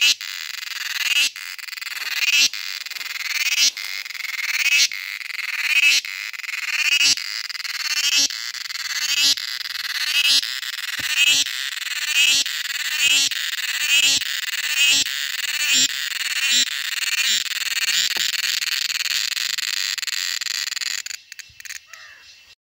はい。